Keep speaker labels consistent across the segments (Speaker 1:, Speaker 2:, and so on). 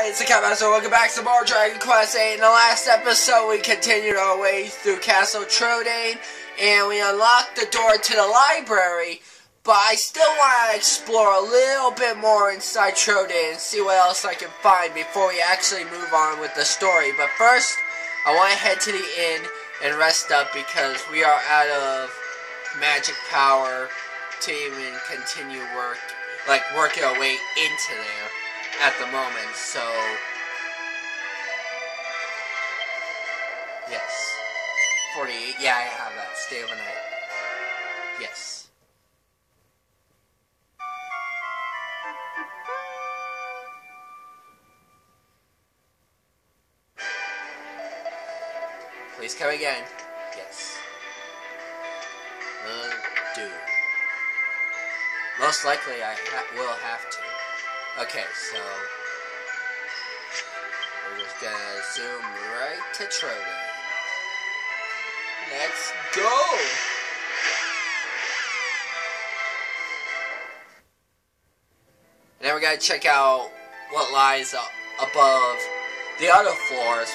Speaker 1: Hi, it's the So Welcome back to more Dragon Quest 8. In the last episode, we continued our way through Castle Trodain, and we unlocked the door to the library, but I still want to explore a little bit more inside Trodain and see what else I can find before we actually move on with the story. But first, I want to head to the inn and rest up because we are out of magic power to even continue work, like working our way into there at the moment, so... Yes. 48, yeah, I have that. Stay overnight. Yes. Please come again. Yes. Will do. Most likely I ha will have to. Okay, so we're just gonna zoom right to Trodain. Let's go! And then we gotta check out what lies above the other floors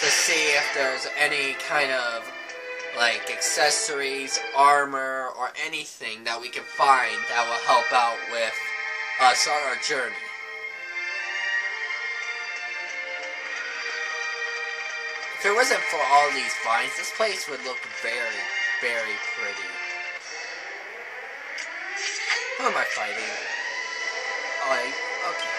Speaker 1: to see if there's any kind of like accessories, armor, or anything that we can find that will help out with us on our journey. If it wasn't for all these vines, this place would look very, very pretty. Who am I fighting? I, okay.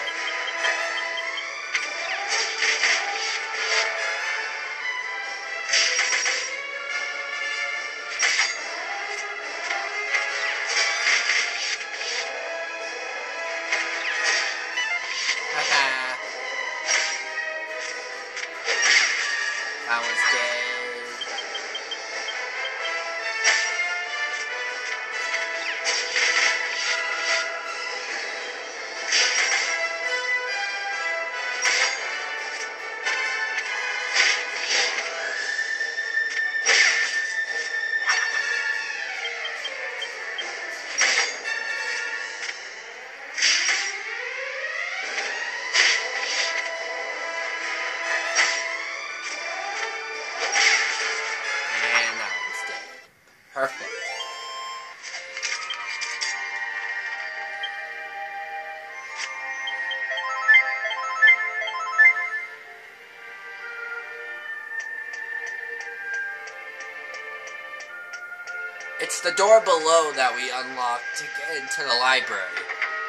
Speaker 1: It's the door below that we unlocked to get into the library,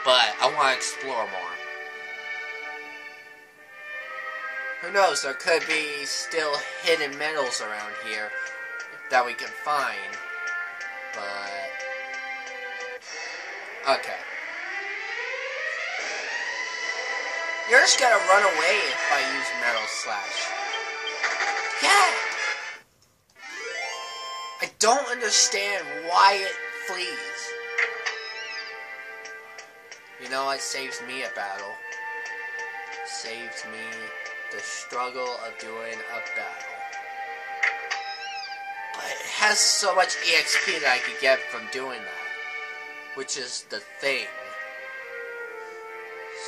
Speaker 1: but I want to explore more. Who knows, there could be still hidden metals around here that we can find. But... Okay. You're just gonna run away if I use Metal Slash. Yeah! Don't understand why it flees. You know, it saves me a battle. Saves me the struggle of doing a battle. But it has so much EXP that I could get from doing that. Which is the thing.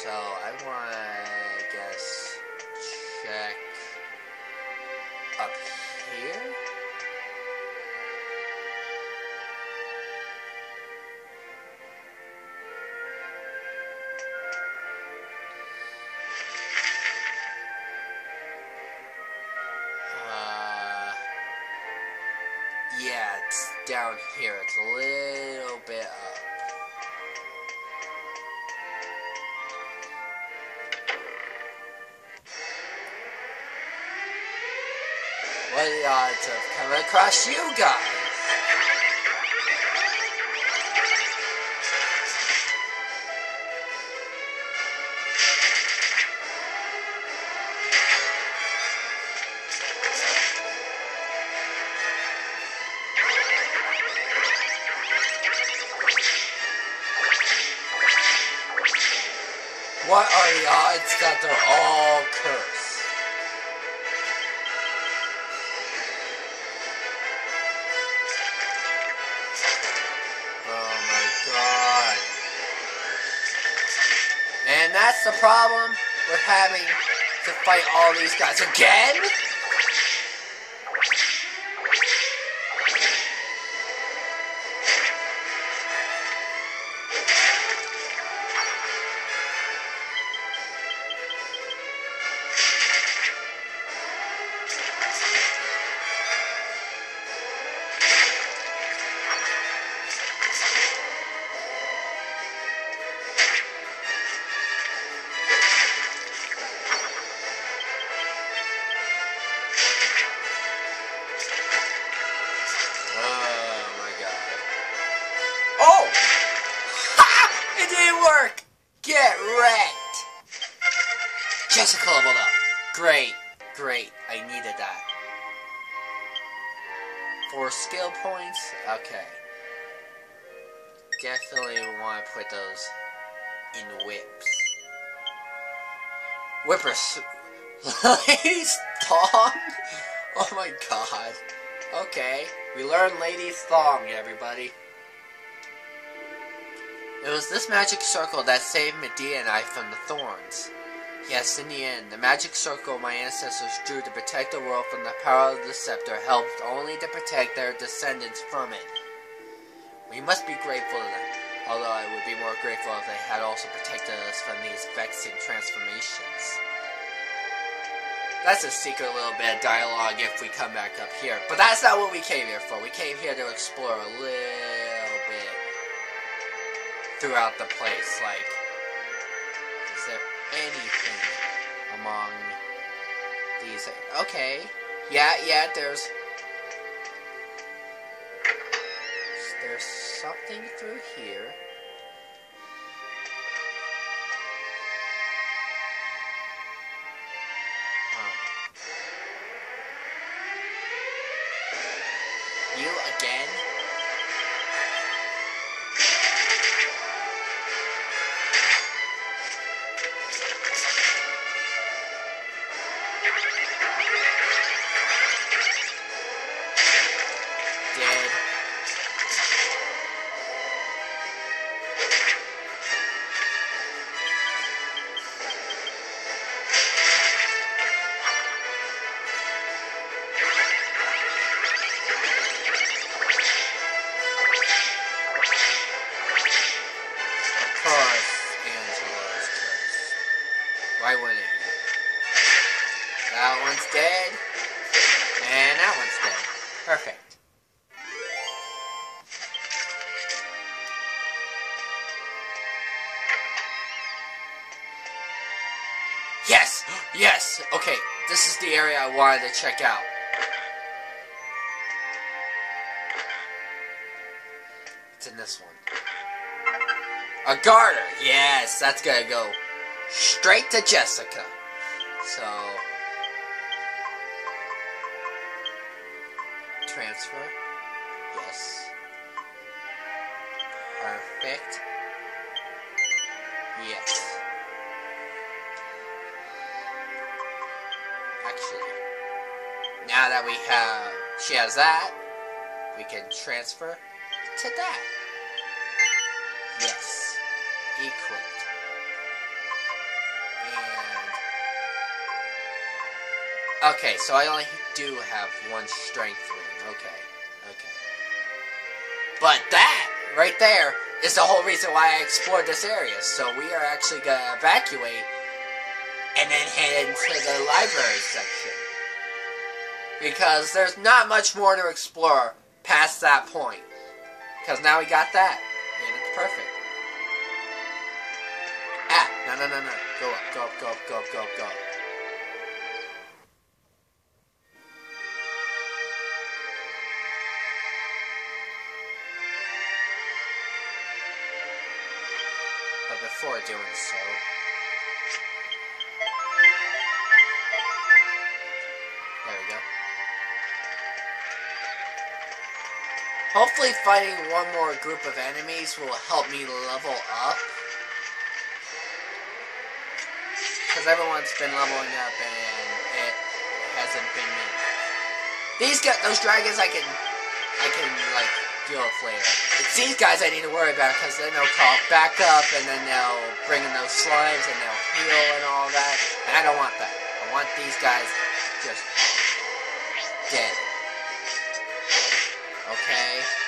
Speaker 1: So, I want to, I guess, check here. It's a little bit up. What are the odds of coming across you guys? All cursed? Oh my god. And that's the problem we're having to fight all these guys again? Get wrecked! Jessica leveled up. Great, great. I needed that. Four skill points? Okay. Definitely want to put those in whips. Whippers. Lady's thong? Oh my god. Okay, we learned Lady's Thong, everybody. It was this magic circle that saved Medea and I from the thorns. Yes, in the end, the magic circle my ancestors drew to protect the world from the power of the scepter helped only to protect their descendants from it. We must be grateful to them, although I would be more grateful if they had also protected us from these vexing transformations. That's a secret little bit of dialogue if we come back up here. But that's not what we came here for. We came here to explore a little throughout the place. Like, is there anything among these? Okay. Yeah, yeah, there's... There's something through here. You again? One's dead. And that one's dead. Perfect. Yes! Yes! Okay, this is the area I wanted to check out. It's in this one. A garter! Yes, that's gonna go straight to Jessica. So. Transfer. Yes. Perfect. Yes. Actually, now that we have, she has that, we can transfer to that. Yes. Equipped. And... Okay, so I only do have one strength. Okay. Okay. But that, right there, is the whole reason why I explored this area. So we are actually to evacuate and then head into the library section. Because there's not much more to explore past that point. Because now we got that. And it's perfect. Ah, no, no, no, no. Go up, go up, go up, go up, go up, go up. Doing so, there we go. Hopefully fighting one more group of enemies will help me level up. Because everyone's been leveling up and it hasn't been me. These guys, those dragons I can, I can like deal with later. It's these guys I need to worry about because then they'll call back up and then they'll bring in those slimes and they'll heal and all that. And I don't want that. I want these guys just dead. Okay.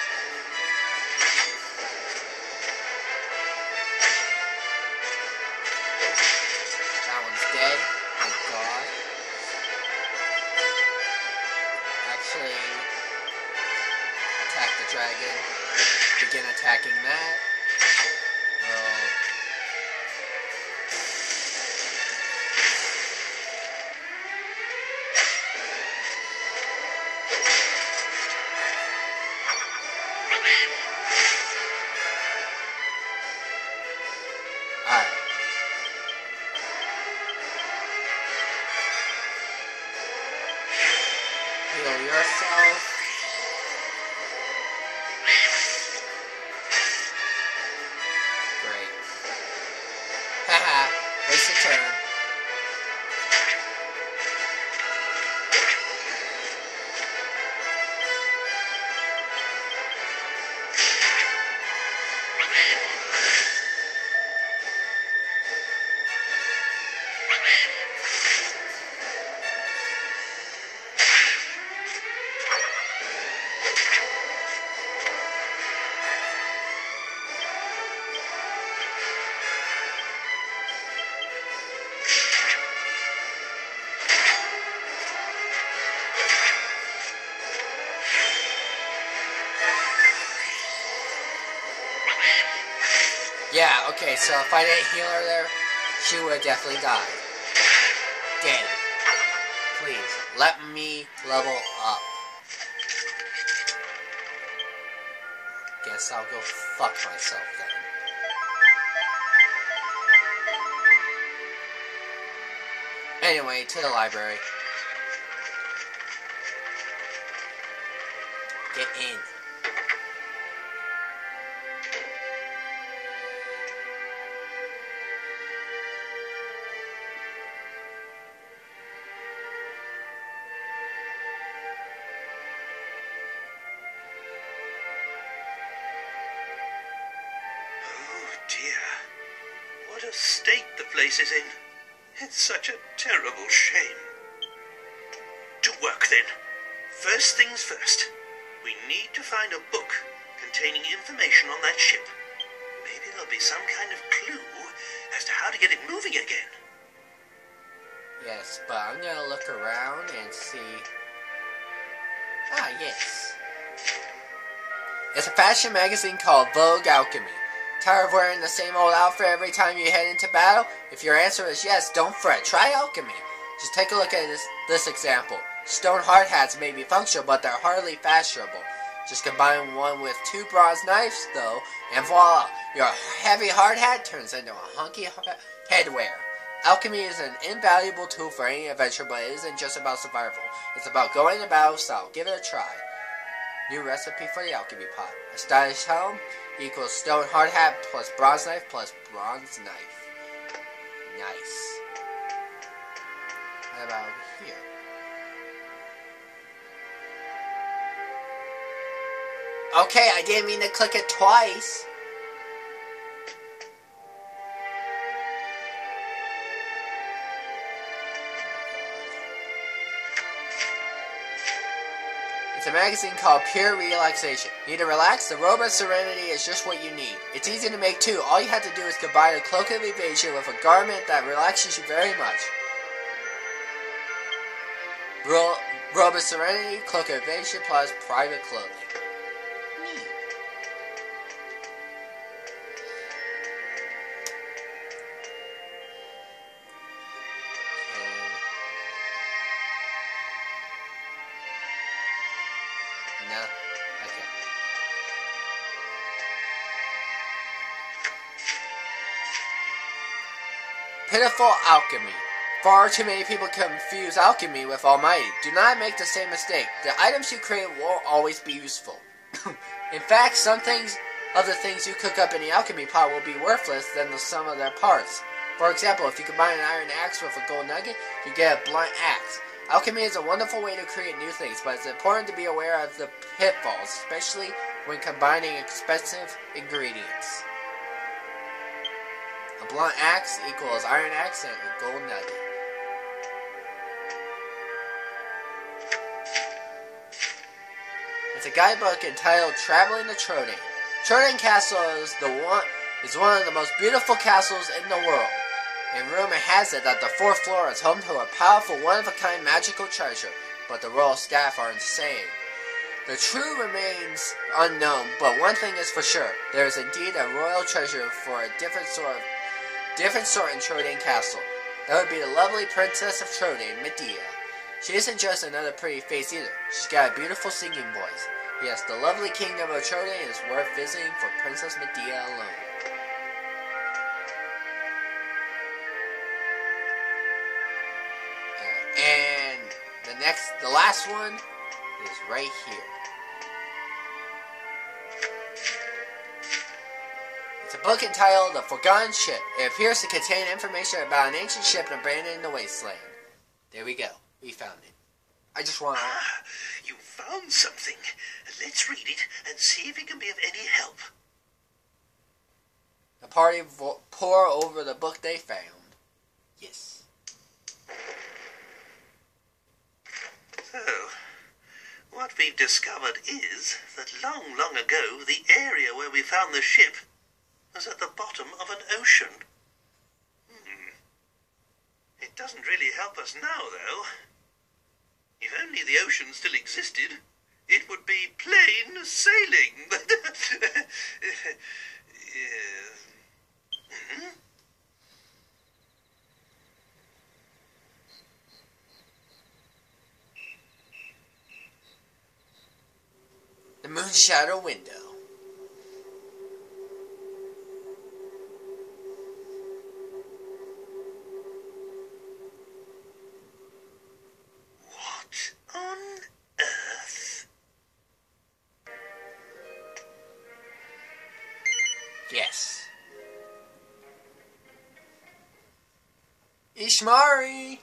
Speaker 1: Begin attacking that. So if I didn't heal her there, she would definitely die. Dead. Please, let me level up. Guess I'll go fuck myself then. Anyway, to the library. Get in.
Speaker 2: Place is in. It's such a terrible shame. To work then. First things first. We need to find a book containing information on that ship. Maybe there'll be some kind of clue as to how to get it moving again.
Speaker 1: Yes, but I'm gonna look around and see. Ah, yes. It's a fashion magazine called Vogue Alchemy. Tired of wearing the same old outfit every time you head into battle? If your answer is yes, don't fret. Try alchemy. Just take a look at this, this example. Stone hard hats may be functional, but they're hardly fashionable. Just combine one with two bronze knives, though, and voila! Your heavy hard hat turns into a hunky headwear. Alchemy is an invaluable tool for any adventure, but it isn't just about survival. It's about going to battle style. Give it a try. New recipe for the alchemy pot. A stylish helm equals stone hard hat plus bronze knife plus bronze knife. Nice. What about here? Okay, I didn't mean to click it twice. Magazine called Pure Relaxation. Need to relax? The Robe of Serenity is just what you need. It's easy to make too. All you have to do is combine a cloak of evasion with a garment that relaxes you very much. Ro- Robe of Serenity, Cloak of Evasion plus private clothing. Pitiful alchemy. Far too many people confuse alchemy with almighty. Do not make the same mistake. The items you create won't always be useful. in fact, some things, other things you cook up in the alchemy pot will be worthless than the sum of their parts. For example, if you combine an iron axe with a gold nugget, you get a blunt axe. Alchemy is a wonderful way to create new things, but it's important to be aware of the pitfalls, especially when combining expensive ingredients. A blunt axe equals iron axe and a gold nugget. It's a guidebook entitled Traveling to Trodain. Trodain Castle is the one is one of the most beautiful castles in the world. And rumor has it that the fourth floor is home to a powerful one-of-a-kind magical treasure, but the royal staff are insane. The true remains unknown, but one thing is for sure. There is indeed a royal treasure for a different sort of different sort in Trodain Castle. That would be the lovely Princess of Trodain, Medea. She isn't just another pretty face either. She's got a beautiful singing voice. Yes, the lovely kingdom of Trodain is worth visiting for Princess Medea alone. Uh, and the next, the last one is right here. Book entitled The Forgotten Ship. It appears to contain information about an ancient ship abandoned in the wasteland. There we go. We found it. I just want to...
Speaker 2: Ah, you found something. Let's read it and see if it can be of any help.
Speaker 1: The party vo- pour over the book they found. Yes.
Speaker 2: So, what we've discovered is that long, long ago, the area where we found the ship was at the bottom of an ocean. Hmm. It doesn't really help us now, though. If only the ocean still existed, it would be plain sailing. But?
Speaker 1: The moon shadow window.
Speaker 2: Ishmaeli!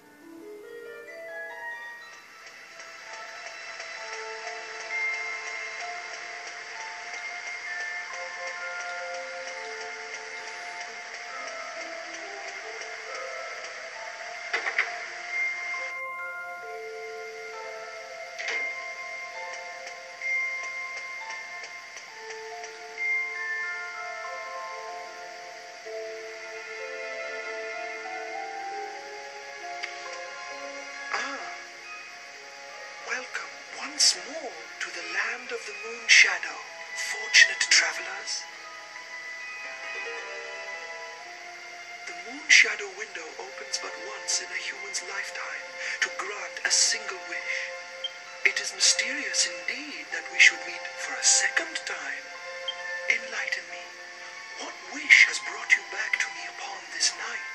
Speaker 2: Once more to the land of the moon shadow, fortunate travelers. The moon shadow window opens but once in a human's lifetime to grant a single wish. It is mysterious indeed that we should meet for a second time. Enlighten me. What wish has brought you back to me upon this night?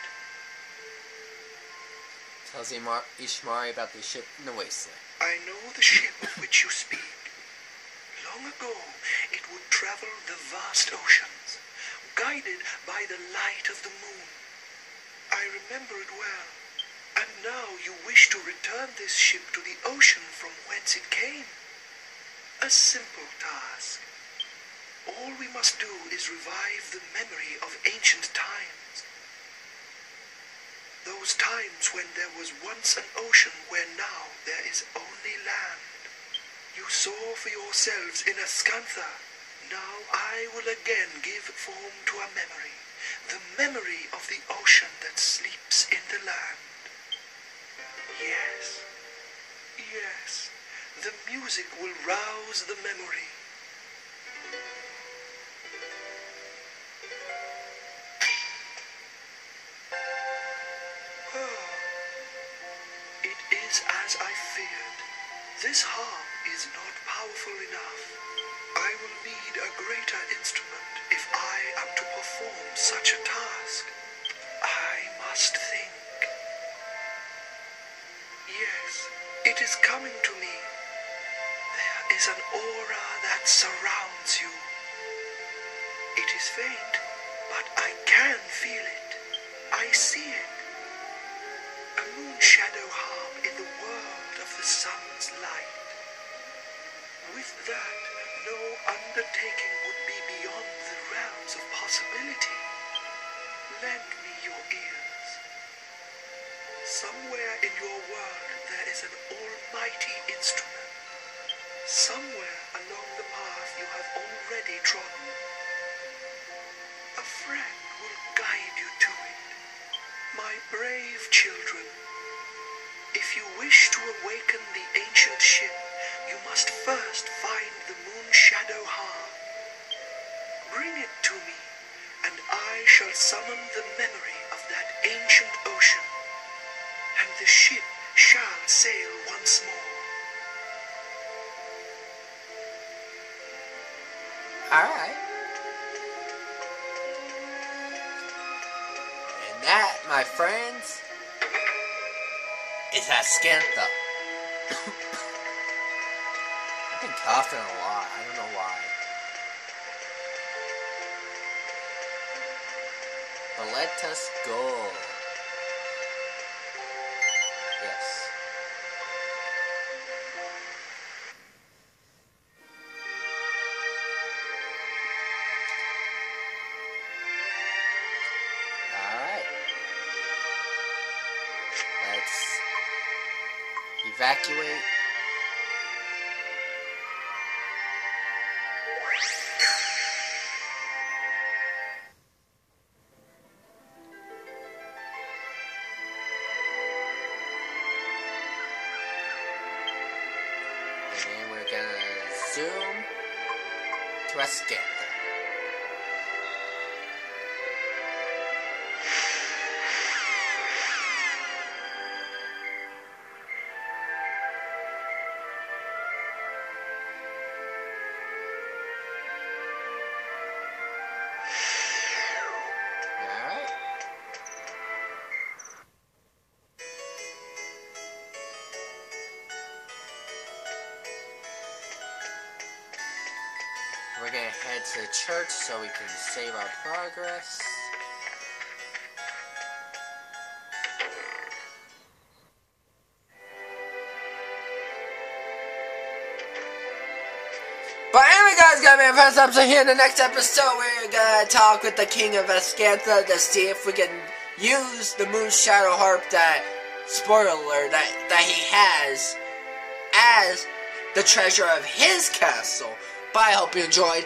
Speaker 1: Tells Ishmaeli about the ship in the wasteland.
Speaker 2: I know the ship of which you speak. Long ago, it would travel the vast oceans, guided by the light of the moon. I remember it well. And now you wish to return this ship to the ocean from whence it came. A simple task. All we must do is revive the memory of ancient times. Those times when there was once an ocean where now there is only land. You saw for yourselves in Ascantha. Now I will again give form to a memory. The memory of the ocean that sleeps in the land. Yes, yes, the music will rouse the memory. As I feared. This harp is not powerful enough. I will need a greater instrument if I am to perform such a task. I must think. Yes, it is coming to me. There is an aura that surrounds you. It is faint, but I can feel it. I see it. Shadow harm in the world of the sun's light. With that,
Speaker 1: Alright. And that, my friends, is Ascantha. I've been coughing a lot. I don't know why. But let us go. Evacuate. Head to the church so we can save our progress. But anyway, guys, got me first episode here. In the next episode, we're gonna talk with the King of Ascantha to see if we can use the Moon Shadow Harp that, spoiler that, that he has as the treasure of his castle. But I hope you enjoyed.